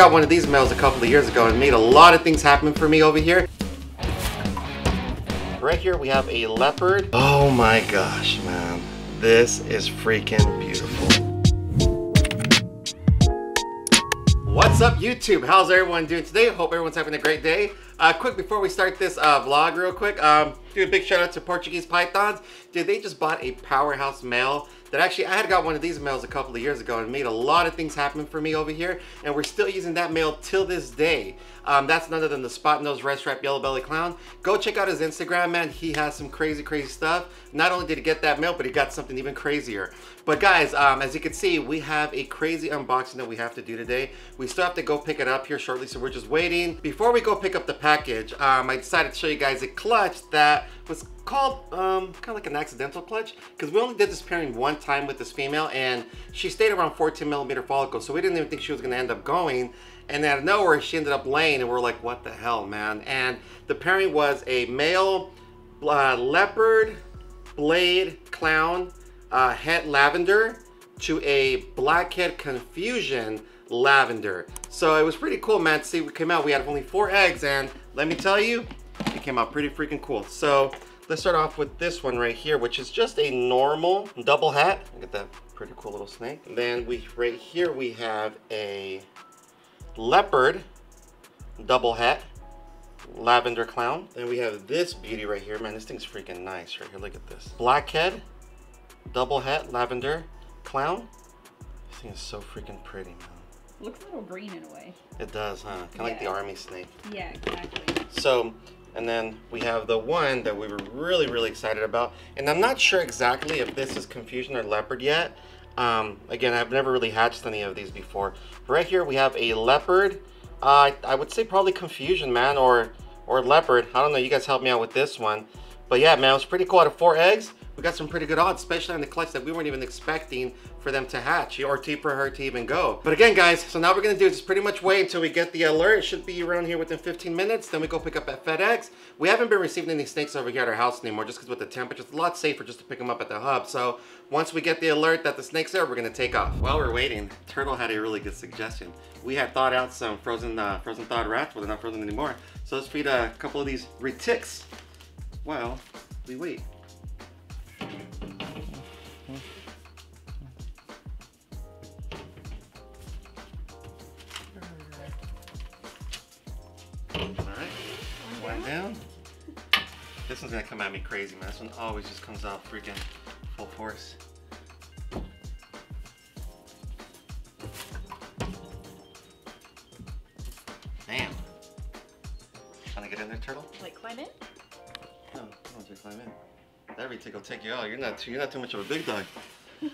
got one of these males a couple of years ago and made a lot of things happen for me over here. Right here we have a leopard. Oh my gosh, man. This is freaking beautiful. What's up YouTube? How's everyone doing today? Hope everyone's having a great day. Uh, quick before we start this uh, vlog real quick, um, do a big shout out to Portuguese Pythons. Dude, they just bought a powerhouse male that actually I had got one of these males a couple of years ago and made a lot of things happen for me over here and we're still using that male till this day. Um, that's none other than the spot nose red stripe yellow belly clown. Go check out his Instagram, man. He has some crazy, crazy stuff. Not only did he get that male, but he got something even crazier. But guys, um, as you can see, we have a crazy unboxing that we have to do today. We still have to go pick it up here shortly, so we're just waiting. Before we go pick up the package, um, I decided to show you guys a clutch that was called um, kind of like an accidental clutch because we only did this pairing one time with this female and she stayed around 14 millimeter follicles so we didn't even think she was going to end up going. And out of nowhere she ended up laying and we're like what the hell man? And the pairing was a male uh, leopard blade clown uh, het lavender to a blackhead confusion lavender so it was pretty cool man to see what came out we had only four eggs and let me tell you it came out pretty freaking cool. So let's start off with this one right here, which is just a normal double het. Look at that pretty cool little snake. And then we right here we have a leopard double het lavender clown. Then we have this beauty right here. Man, this thing's freaking nice right here. Look at this. Blackhead double het lavender clown. This thing is so freaking pretty, man. Looks a little green in a way. It does, huh? Kind of yeah. like the army snake. Yeah, exactly. So and then we have the one that we were really, really excited about. And I'm not sure exactly if this is Confusion or Leopard yet. Um, again, I've never really hatched any of these before. Right here we have a Leopard. Uh, I would say probably Confusion, man, or, or Leopard. I don't know, you guys help me out with this one. But yeah, man, it was pretty cool. Out of four eggs, we got some pretty good odds, especially on the clutch that we weren't even expecting for them to hatch or to for her to even go. But again, guys, so now we're gonna do is pretty much wait until we get the alert. It should be around here within 15 minutes. Then we go pick up at FedEx. We haven't been receiving any snakes over here at our house anymore just because with the temperature, it's a lot safer just to pick them up at the hub. So once we get the alert that the snake's there, we're gonna take off. While we're waiting, Turtle had a really good suggestion. We had thawed out some frozen uh, frozen thawed rats, but they're not frozen anymore. So let's feed a couple of these retics while we wait. Down. This one's gonna come at me crazy, man. This one always just comes out freaking full force. Damn. Trying to get in there, turtle? Like climb in? Want to climb in. That retic will take you out. You're not too, you're not too much of a big dog.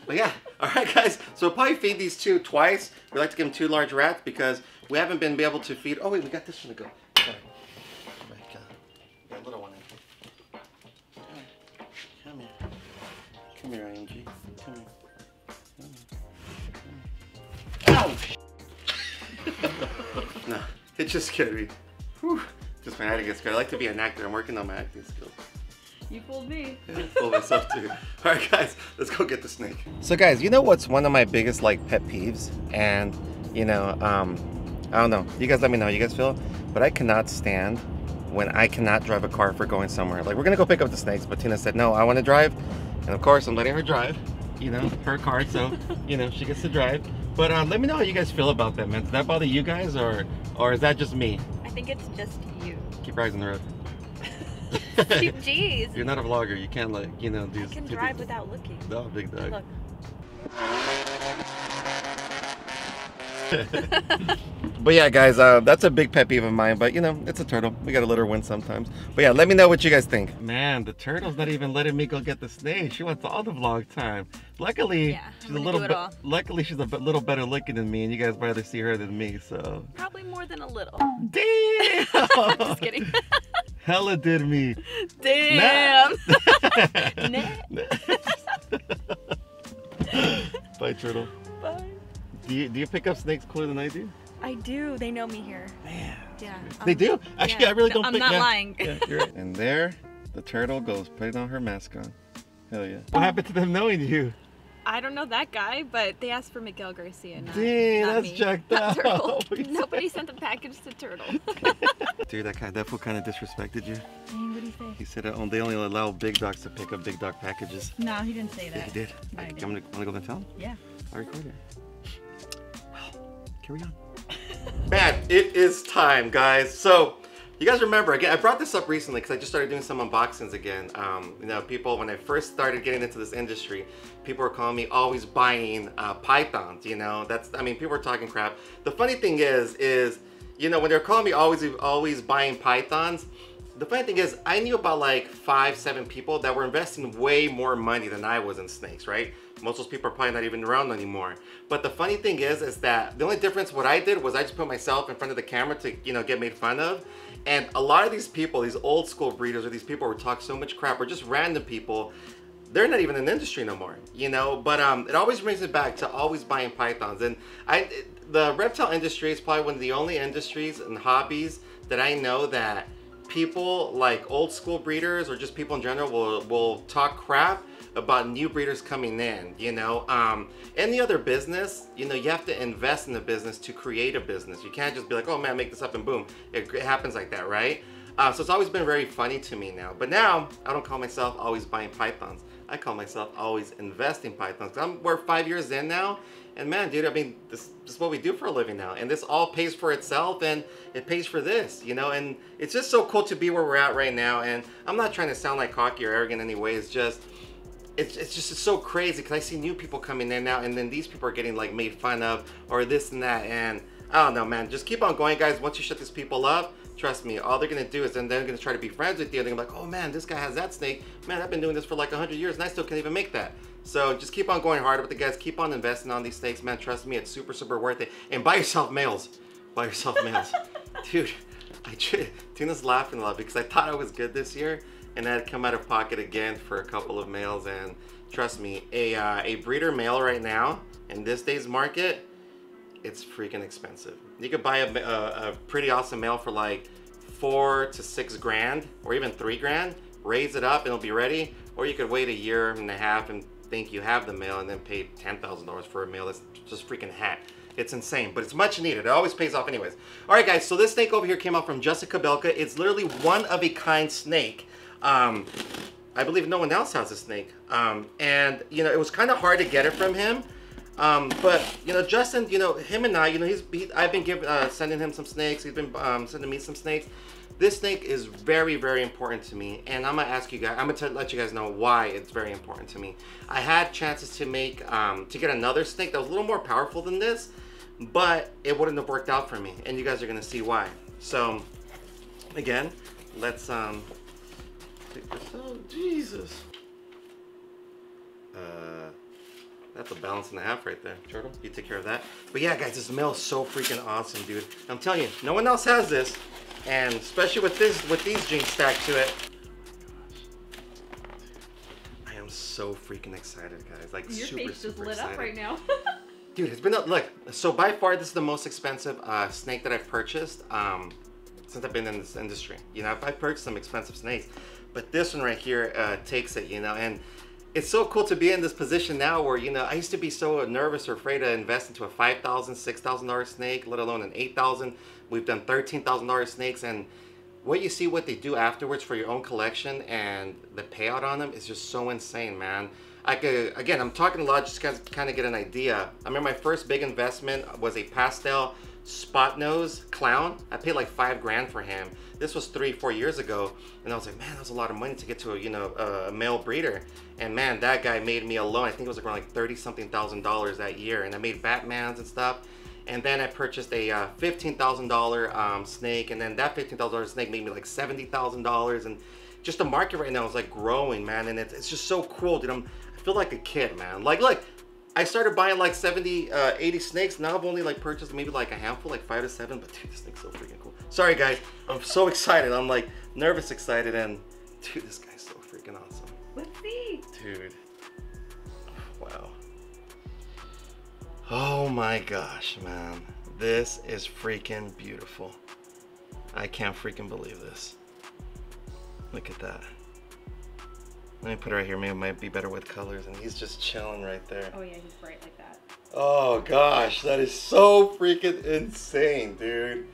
but yeah, all right, guys. So we'll probably feed these two twice. We like to give them two large rats because we haven't been able to feed. Oh wait, we got this one to go. Come oh here, come here, IMG. Come here. No, it just scared me. Whew. Just my acting scared. I like to be an actor. I'm working on my acting skills. You fooled me. Yeah, I fooled myself too. All right, guys, let's go get the snake. So, guys, you know what's one of my biggest like pet peeves, and you know, um, I don't know. You guys, let me know how you guys feel, but I cannot stand when I cannot drive a car for going somewhere. Like we're gonna go pick up the snakes, but Tina said no. I want to drive. And of course, I'm letting her drive, you know, her car, so, you know, she gets to drive. But uh, let me know how you guys feel about that, man. Does that bother you guys, or or is that just me? I think it's just you. Keep rising the road. Jeez. You're not a vlogger. You can't, like, you know, do... I can drive without looking. No, big dog. Look. but yeah, guys, uh, that's a big pet peeve of mine. But you know, it's a turtle. We gotta let her win sometimes. But yeah, let me know what you guys think. Man, the turtle's not even letting me go get the snake. She wants all the vlog time. Luckily, yeah, she's a little bit. Luckily, she's a little better looking than me, and you guys rather see her than me. So probably more than a little. Damn. Just kidding. Hella did me. Damn. Bye, turtle. Bye. Do you, do you pick up snakes cooler than I do? I do. They know me here. Man. Yeah. They um, do? Actually, yeah. I really don't I'm pick not yeah. lying. yeah, you're right. And there, the turtle goes putting on her mask on. Hell yeah. What happened to them knowing you? I don't know that guy, but they asked for Miguel Garcia. Not, Dang, not that's me. jacked Not up. Turtle. What are you Nobody sent the package to Turtle. Dude, that guy, that fool kind of disrespected you. Dang, what do you say? He said uh, they only allow big dogs to pick up big dog packages. No, he didn't say that. Yeah, that. he did. No, I, he I'm gonna, wanna go and tell him? Yeah. I recorded. Carry on. Man, it is time, guys. So, you guys remember again? I brought this up recently because I just started doing some unboxings again. Um, you know, people when I first started getting into this industry, people were calling me always buying uh, pythons. You know, that's I mean, people were talking crap. The funny thing is, is you know when they're calling me always always buying pythons. The funny thing is, I knew about like five, seven people that were investing way more money than I was in snakes, right? Most of those people are probably not even around anymore. But the funny thing is, is that the only difference what I did was I just put myself in front of the camera to, you know, get made fun of. And a lot of these people, these old school breeders or these people who talk so much crap or just random people, they're not even in the industry no more, you know. But um, it always brings me back to always buying pythons. And I, the reptile industry is probably one of the only industries and hobbies that I know that people like old school breeders or just people in general will will talk crap about new breeders coming in. You know, um, any other business, you know, you have to invest in the business to create a business. You can't just be like, oh man, make this up and boom, it, it happens like that, right? Uh, so it's always been very funny to me now. But now I don't call myself always buying pythons. I call myself always investing pythons. I'm we're five years in now, and man, dude, I mean, this, this is what we do for a living now, and this all pays for itself, and it pays for this, you know. And it's just so cool to be where we're at right now. And I'm not trying to sound like cocky or arrogant in any way. It's just it's, it's just it's so crazy because I see new people coming in now, and then these people are getting like made fun of or this and that, and I don't know, man. Just keep on going, guys. Once you shut these people up, trust me, all they're gonna do is then they're gonna try to be friends with you. And they're gonna be like, oh man, this guy has that snake. Man, I've been doing this for like hundred years, and I still can't even make that. So just keep on going hard with the guys. Keep on investing on these snakes, man. Trust me, it's super super worth it. And buy yourself males. Buy yourself males, dude. I Tina's laughing a lot because I thought I was good this year, and I had come out of pocket again for a couple of males. And trust me, a uh, a breeder male right now in this day's market, it's freaking expensive. You could buy a, a, a pretty awesome male for like four to six grand, or even three grand. Raise it up and it'll be ready. Or you could wait a year and a half and think you have the male and then pay ten thousand dollars for a male that's just freaking het. It's insane, but it's much needed. It always pays off anyways. All right, guys, so this snake over here came out from Justin Kobylka. It's literally one of a kind snake. Um, I believe no one else has a snake. Um, and, you know, it was kind of hard to get it from him. Um, but, you know, Justin, you know, him and I, you know, he's, he, I've been giving, uh, sending him some snakes. He's been um, sending me some snakes. This snake is very, very important to me. And I'm going to ask you guys, I'm going to let you guys know why it's very important to me. I had chances to make, um, to get another snake that was a little more powerful than this, but it wouldn't have worked out for me. And you guys are going to see why. So, again, let's, um, take this out. Jesus. Uh, that's a balance and a half right there. Turtle, you take care of that. But yeah, guys, this male is so freaking awesome, dude. I'm telling you, no one else has this. And especially with this, with these genes stacked to it. I am so freaking excited, guys. Like Your super, face just super lit excited. up right now. Dude, it's been a look. So by far, this is the most expensive uh, snake that I've purchased um, since I've been in this industry. You know, I've, I've purchased some expensive snakes, but this one right here uh, takes it. You know, and it's so cool to be in this position now where you know I used to be so nervous or afraid to invest into a five thousand, six thousand dollar snake, let alone an eight thousand. We've done thirteen thousand dollar snakes, and what you see what they do afterwards for your own collection and the payout on them is just so insane, man. I could again, I'm talking a lot just to kind of get an idea. I remember my first big investment was a pastel spot nose clown. I paid like five grand for him. This was three, four years ago, and I was like, man, that was a lot of money to get to a you know a male breeder. And man, that guy made me a loan. I think it was around like thirty something thousand dollars that year, and I made Batman's and stuff. And then I purchased a uh, fifteen thousand um, snake, and then that fifteen thousand dollar snake made me like seventy thousand dollars. And just the market right now is like growing, man, and it's, it's just so cool, dude. I'm I feel like a kid, man. Like, look, I started buying like 70, uh, 80 snakes. Now I've only like purchased maybe like a handful, like five to seven. But dude, this snake's so freaking cool. Sorry, guys. I'm so excited. I'm like nervous, excited, and dude, this guy's so freaking awesome. Let's see. Dude. Wow. Oh my gosh, man. This is freaking beautiful. I can't freaking believe this. Look at that. Let me put it right here. Maybe it might be better with colors. And he's just chilling right there. Oh yeah, he's bright like that. Oh gosh, that is so freaking insane, dude.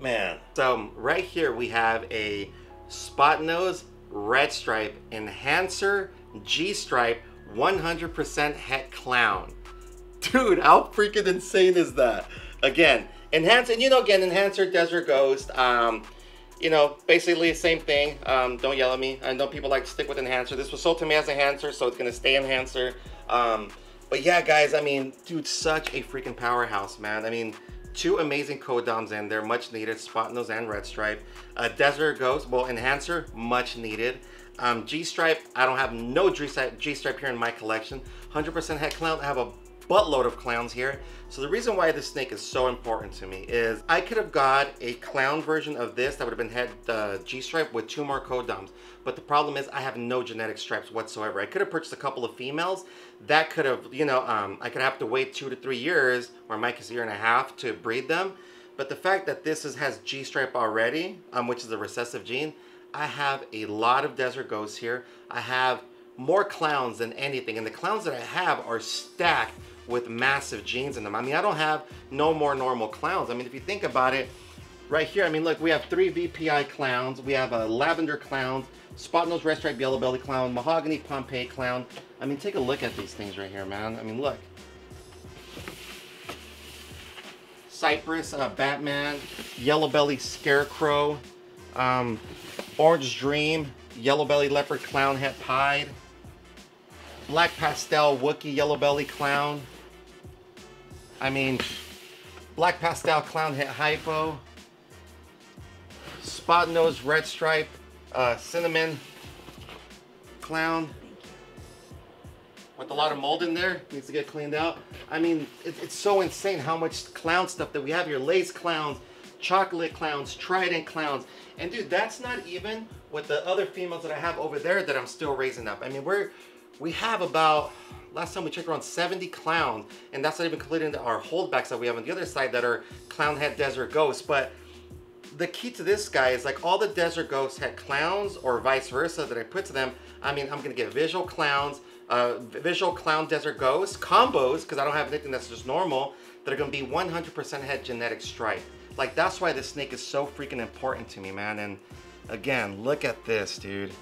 Man. So right here we have a spot nose red stripe enhancer G stripe 100% het clown. Dude, how freaking insane is that? Again, enhancer, and you know, again, enhancer desert ghost. Um, you know, basically the same thing. Um, don't yell at me. I know people like to stick with enhancer. This was sold to me as enhancer, so it's gonna stay enhancer. Um, but yeah, guys, I mean, dude, such a freaking powerhouse, man. I mean, two amazing codoms in there, much needed, spot nose and red stripe. Uh, Desert Ghost, well, enhancer, much needed. Um, G-Stripe, I don't have no G-Stripe here in my collection. 100% het clown, I have a buttload of clowns here. So the reason why this snake is so important to me is I could have got a clown version of this that would have been het uh, G-stripe with two more codoms. But the problem is I have no genetic stripes whatsoever. I could have purchased a couple of females. That could have, you know, um, I could have to wait two to three years, or Mike is a year and a half to breed them. But the fact that this is, has G-stripe already, um, which is a recessive gene, I have a lot of desert ghosts here. I have more clowns than anything. And the clowns that I have are stacked with massive genes in them. I mean, I don't have no more normal clowns. I mean, if you think about it, right here, I mean, look, we have three VPI clowns. We have a lavender clown, spot nose red stripe yellow belly clown, mahogany Pompeii clown. I mean, take a look at these things right here, man. I mean, look. Cypress, uh, Batman, yellow belly scarecrow, um, orange dream, yellow belly leopard clown het pied, black pastel Wookie yellow belly clown, I mean, Black Pastel Clown het Hypo, Spot Nose Red Stripe, uh, Cinnamon Clown with a lot of mold in there, needs to get cleaned out. I mean, it, it's so insane how much clown stuff that we have here. Lace clowns, chocolate clowns, trident clowns. And dude, that's not even with the other females that I have over there that I'm still raising up. I mean, we're, we have about, last time we checked around 70 clowns and that's not even including our holdbacks that we have on the other side that are clown het desert ghosts. But the key to this guy is like all the desert ghosts had clowns or vice versa that I put to them. I mean I'm gonna get visual clowns uh, visual clown desert ghosts combos because I don't have anything that's just normal that are gonna be 100% het genetic stripe like that's why this snake is so freaking important to me man. And again look at this dude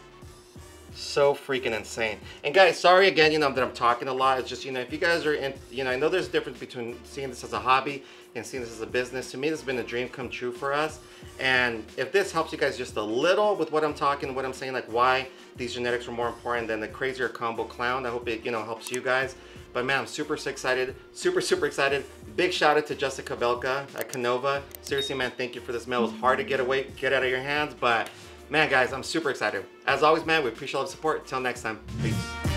so freaking insane. And guys, sorry again, you know, that I'm talking a lot. It's just, you know, if you guys are in, you know, I know there's a difference between seeing this as a hobby and seeing this as a business. To me, this has been a dream come true for us. And if this helps you guys just a little with what I'm talking, what I'm saying, like why these genetics are more important than the crazier combo clown, I hope it, you know, helps you guys. But man, I'm super excited, super, super excited. Big shout out to Justin Kobylka at Kinova. Seriously, man, thank you for this male. It was hard to get away, get out of your hands, but Man, guys, I'm super excited. As always, man, we appreciate all the support. Until next time, peace.